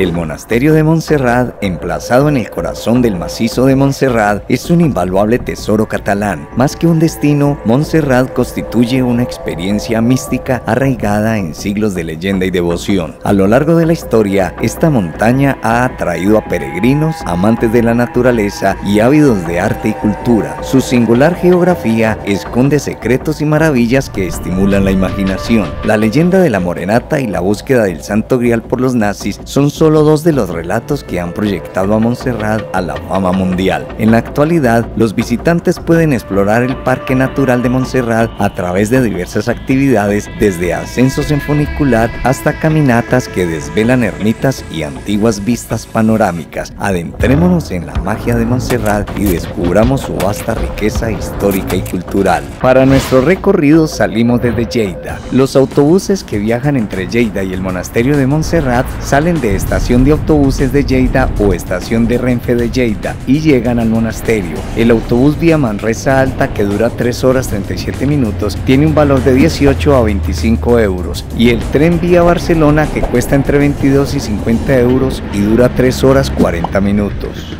El monasterio de Montserrat, emplazado en el corazón del macizo de Montserrat, es un invaluable tesoro catalán. Más que un destino, Montserrat constituye una experiencia mística arraigada en siglos de leyenda y devoción. A lo largo de la historia, esta montaña ha atraído a peregrinos, amantes de la naturaleza y ávidos de arte y cultura. Su singular geografía esconde secretos y maravillas que estimulan la imaginación. La leyenda de la Morenata y la búsqueda del Santo Grial por los nazis son solo solo dos de los relatos que han proyectado a Montserrat a la fama mundial. En la actualidad, los visitantes pueden explorar el Parque Natural de Montserrat a través de diversas actividades, desde ascensos en funicular hasta caminatas que desvelan ermitas y antiguas vistas panorámicas. Adentrémonos en la magia de Montserrat y descubramos su vasta riqueza histórica y cultural. Para nuestro recorrido salimos desde Lleida. Los autobuses que viajan entre Lleida y el monasterio de Montserrat salen de esta estación de autobuses de Lleida o estación de Renfe de Lleida y llegan al monasterio. El autobús vía Manresa Alta que dura 3 horas 37 minutos tiene un valor de 18 a 25 euros y el tren vía Barcelona que cuesta entre 22 y 50 euros y dura 3 horas 40 minutos.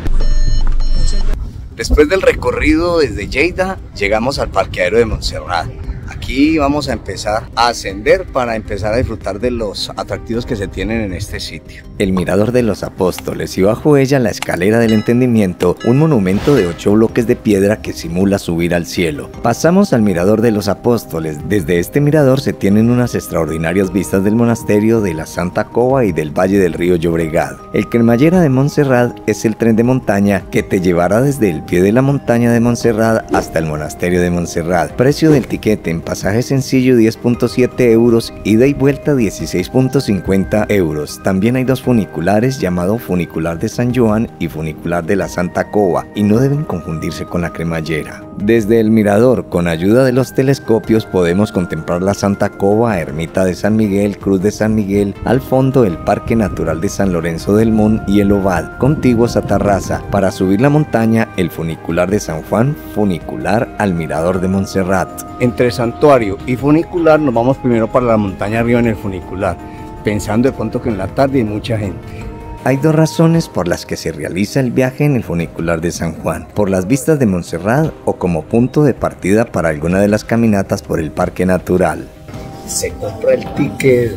Después del recorrido desde Lleida llegamos al parqueadero de Montserrat Aquí vamos a empezar a ascender para empezar a disfrutar de los atractivos que se tienen en este sitio. El Mirador de los Apóstoles y bajo ella la Escalera del Entendimiento, un monumento de ocho bloques de piedra que simula subir al cielo. Pasamos al Mirador de los Apóstoles. Desde este mirador se tienen unas extraordinarias vistas del monasterio de la Santa Cova y del Valle del Río Llobregat. El Cremallera de Montserrat es el tren de montaña que te llevará desde el pie de la montaña de Montserrat hasta el monasterio de Montserrat. Precio del tiquete en pasaje sencillo 10.7 euros, ida y vuelta 16.50 euros. También hay dos funiculares llamado funicular de San Joan y funicular de la Santa Cova y no deben confundirse con la cremallera. Desde el mirador, con ayuda de los telescopios, podemos contemplar la Santa Cova, Ermita de San Miguel, Cruz de San Miguel, al fondo el Parque Natural de San Lorenzo del Mon y el Oval, contiguos a Tarraza. Para subir la montaña, el funicular de San Juan, funicular al mirador de Montserrat. Entre y funicular nos vamos primero para la montaña arriba en el funicular, pensando de pronto que en la tarde hay mucha gente. Hay dos razones por las que se realiza el viaje en el funicular de San Juan, por las vistas de Montserrat o como punto de partida para alguna de las caminatas por el Parque Natural. Se compra el ticket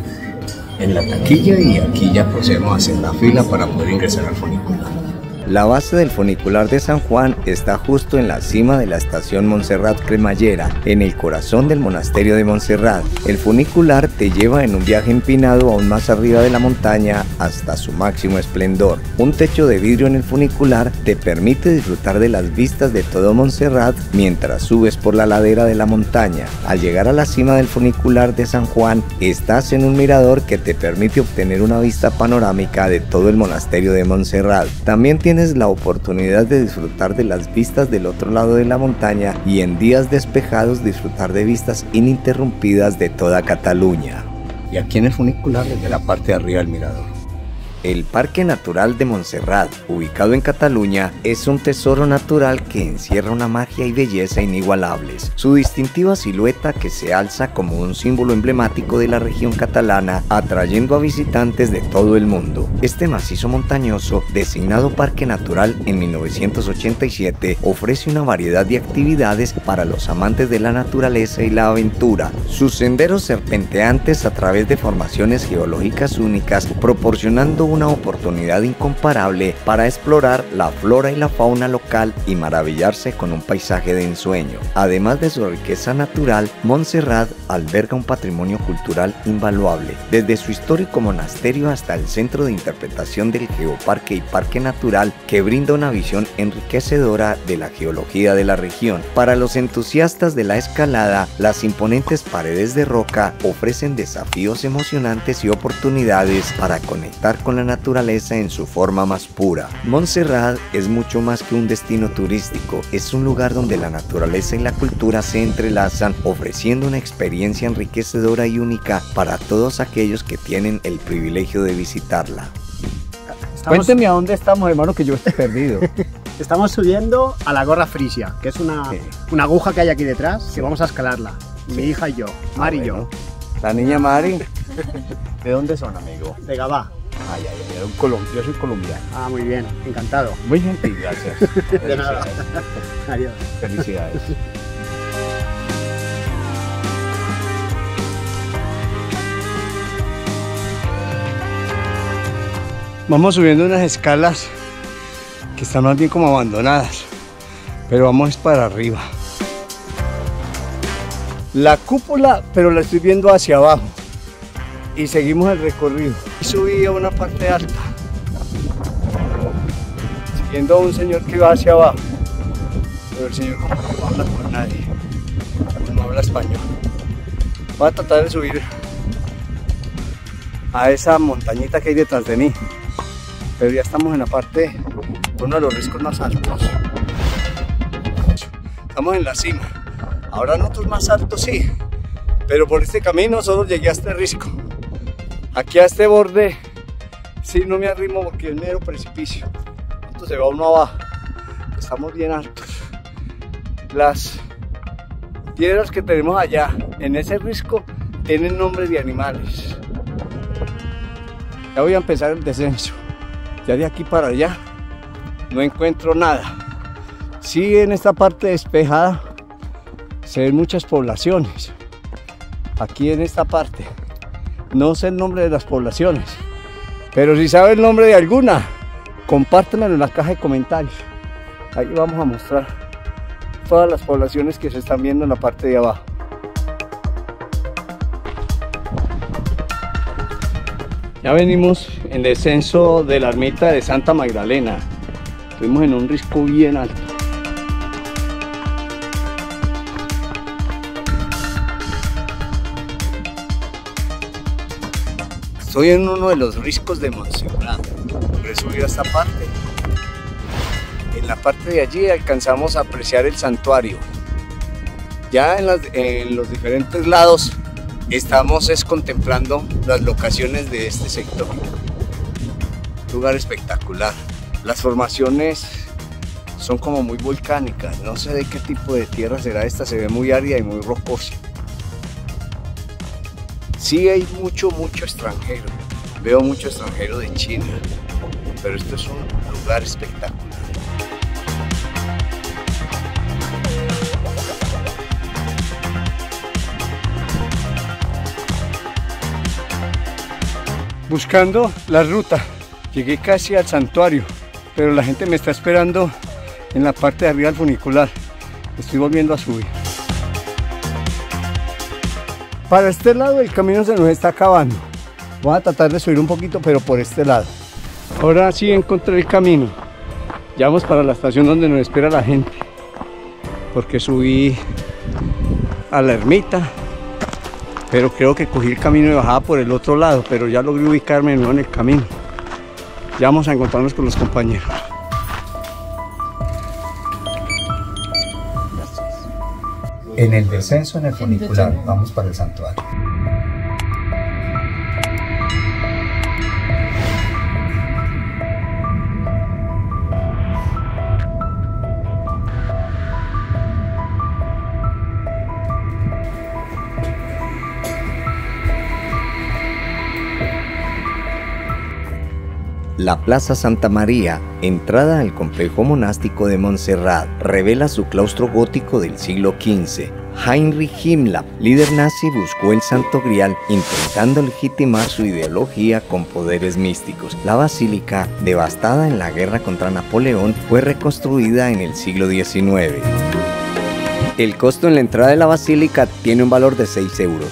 en la taquilla y aquí ya procedemos a hacer la fila para poder ingresar al funicular. La base del funicular de San Juan está justo en la cima de la estación Montserrat Cremallera, en el corazón del monasterio de Montserrat. El funicular te lleva en un viaje empinado aún más arriba de la montaña hasta su máximo esplendor. Un techo de vidrio en el funicular te permite disfrutar de las vistas de todo Montserrat mientras subes por la ladera de la montaña. Al llegar a la cima del funicular de San Juan, estás en un mirador que te permite obtener una vista panorámica de todo el monasterio de Montserrat. También tienes la oportunidad de disfrutar de las vistas del otro lado de la montaña y en días despejados disfrutar de vistas ininterrumpidas de toda Cataluña. Y aquí en el funicular desde la parte de arriba del mirador. El Parque Natural de Montserrat, ubicado en Cataluña, es un tesoro natural que encierra una magia y belleza inigualables. Su distintiva silueta que se alza como un símbolo emblemático de la región catalana, atrayendo a visitantes de todo el mundo. Este macizo montañoso, designado Parque Natural en 1987, ofrece una variedad de actividades para los amantes de la naturaleza y la aventura. Sus senderos serpenteantes a través de formaciones geológicas únicas, proporcionando una oportunidad incomparable para explorar la flora y la fauna local y maravillarse con un paisaje de ensueño. Además de su riqueza natural, Montserrat alberga un patrimonio cultural invaluable, desde su histórico monasterio hasta el centro de interpretación del Geoparque y Parque Natural que brinda una visión enriquecedora de la geología de la región. Para los entusiastas de la escalada, las imponentes paredes de roca ofrecen desafíos emocionantes y oportunidades para conectar con la naturaleza en su forma más pura. Montserrat es mucho más que un destino turístico, es un lugar donde la naturaleza y la cultura se entrelazan, ofreciendo una experiencia enriquecedora y única para todos aquellos que tienen el privilegio de visitarla. Cuénteme a dónde estamos, hermano, que yo estoy perdido. Estamos subiendo a la gorra frisia, que es una, una aguja que hay aquí detrás, que vamos a escalarla. Mi hija y yo, Mari y yo. La niña Mari. ¿De dónde son, amigo? De Gabá. Ay, ay, ay, yo soy colombiano. Ah, muy bien, encantado. Muy gentil, gracias. De nada. Adiós. Felicidades. Vamos subiendo unas escalas que están más bien como abandonadas, pero vamos para arriba. La cúpula, pero la estoy viendo hacia abajo y seguimos el recorrido. Subí a una parte alta, siguiendo a un señor que va hacia abajo, pero el señor no habla con nadie, no habla español. Voy a tratar de subir a esa montañita que hay detrás de mí pero ya estamos en la parte, uno de los riscos más altos. Estamos en la cima. En otros más altos sí, pero por este camino solo llegué a este risco. Aquí a este borde sí no me arrimo porque es mero precipicio. Esto se va uno abajo. Estamos bien altos. Las piedras que tenemos allá en ese risco tienen nombres de animales. Ya voy a empezar el descenso. Ya de aquí para allá no encuentro nada. Sí, en esta parte despejada se ven muchas poblaciones. Aquí en esta parte. No sé el nombre de las poblaciones. Pero si sabe el nombre de alguna, compártemelo en la caja de comentarios. Ahí vamos a mostrar todas las poblaciones que se están viendo en la parte de abajo. Ya venimos en descenso de la ermita de Santa Magdalena. Estuvimos en un risco bien alto. Estoy en uno de los riscos de Montserrat. He subido a esta parte. En la parte de allí alcanzamos a apreciar el santuario. Ya en, en los diferentes lados estamos es contemplando las locaciones de este sector. Lugar espectacular. Las formaciones son como muy volcánicas. No sé de qué tipo de tierra será esta. Se ve muy árida y muy rocosa. Sí hay mucho, mucho extranjero. Veo mucho extranjero de China. Pero este es un lugar espectacular. buscando la ruta. Llegué casi al santuario, pero la gente me está esperando en la parte de arriba del funicular. Estoy volviendo a subir. Para este lado el camino se nos está acabando. Voy a tratar de subir un poquito, pero por este lado. Ahora sí encontré el camino. Ya vamos para la estación donde nos espera la gente. Porque subí a la ermita, pero creo que cogí el camino de bajada por el otro lado, pero ya logré ubicarme en el camino. Ya vamos a encontrarnos con los compañeros. En el descenso en el funicular, vamos para el santuario. La Plaza Santa María, entrada al complejo monástico de Montserrat, revela su claustro gótico del siglo XV. Heinrich Himmler, líder nazi, buscó el Santo Grial intentando legitimar su ideología con poderes místicos. La basílica, devastada en la guerra contra Napoleón, fue reconstruida en el siglo XIX. El costo en la entrada de la basílica tiene un valor de 6 euros.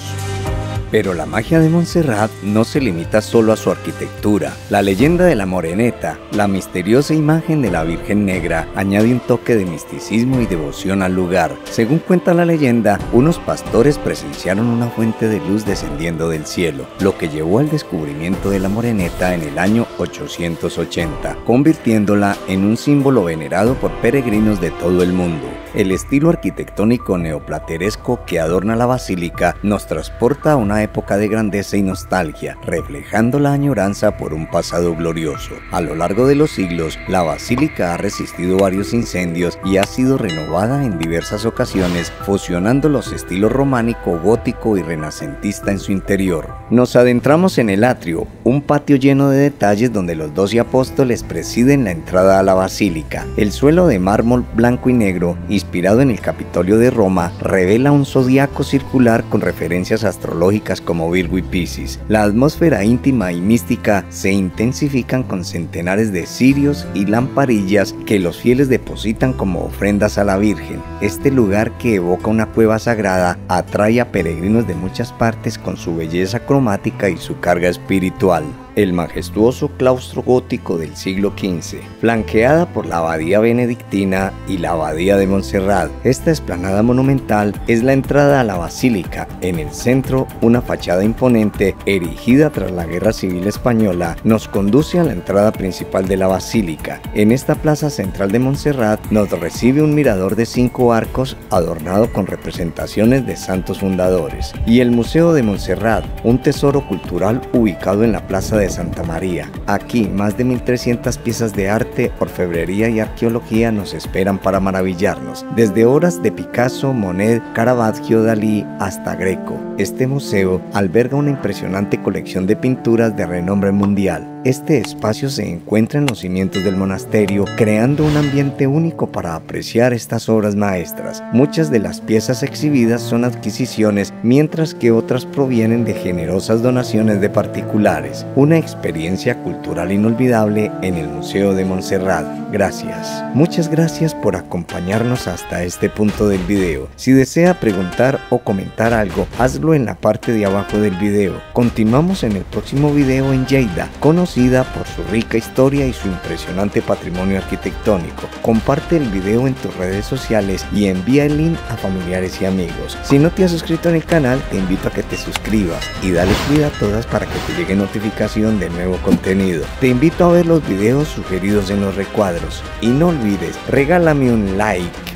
Pero la magia de Montserrat no se limita solo a su arquitectura. La leyenda de la Moreneta, la misteriosa imagen de la Virgen Negra, añade un toque de misticismo y devoción al lugar. Según cuenta la leyenda, unos pastores presenciaron una fuente de luz descendiendo del cielo, lo que llevó al descubrimiento de la Moreneta en el año 880, convirtiéndola en un símbolo venerado por peregrinos de todo el mundo. El estilo arquitectónico neoplateresco que adorna la basílica nos transporta a una época de grandeza y nostalgia, reflejando la añoranza por un pasado glorioso. A lo largo de los siglos, la basílica ha resistido varios incendios y ha sido renovada en diversas ocasiones, fusionando los estilos románico, gótico y renacentista en su interior. Nos adentramos en el atrio, un patio lleno de detalles donde los doce apóstoles presiden la entrada a la basílica. El suelo de mármol blanco y negro, inspirado en el Capitolio de Roma, revela un zodiaco circular con referencias astrológicas como Virgo y Piscis. La atmósfera íntima y mística se intensifican con centenares de cirios y lamparillas que los fieles depositan como ofrendas a la Virgen. Este lugar que evoca una cueva sagrada atrae a peregrinos de muchas partes con su belleza cromática y su carga espiritual el majestuoso claustro gótico del siglo XV, flanqueada por la abadía benedictina y la abadía de Montserrat. Esta esplanada monumental es la entrada a la basílica. En el centro, una fachada imponente, erigida tras la Guerra Civil Española, nos conduce a la entrada principal de la basílica. En esta plaza central de Montserrat nos recibe un mirador de cinco arcos adornado con representaciones de santos fundadores. Y el Museo de Montserrat, un tesoro cultural ubicado en la plaza de de Santa María. Aquí, más de 1.300 piezas de arte, orfebrería y arqueología nos esperan para maravillarnos, desde obras de Picasso, Monet, Caravaggio, Dalí hasta Greco. Este museo alberga una impresionante colección de pinturas de renombre mundial este espacio se encuentra en los cimientos del monasterio, creando un ambiente único para apreciar estas obras maestras. Muchas de las piezas exhibidas son adquisiciones, mientras que otras provienen de generosas donaciones de particulares. Una experiencia cultural inolvidable en el Museo de Montserrat. Gracias. Muchas gracias por acompañarnos hasta este punto del video. Si desea preguntar o comentar algo, hazlo en la parte de abajo del video. Continuamos en el próximo video en Lleida. Conoce por su rica historia y su impresionante patrimonio arquitectónico. Comparte el video en tus redes sociales y envía el link a familiares y amigos. Si no te has suscrito en el canal, te invito a que te suscribas y dale cuida a todas para que te llegue notificación de nuevo contenido. Te invito a ver los videos sugeridos en los recuadros y no olvides, regálame un like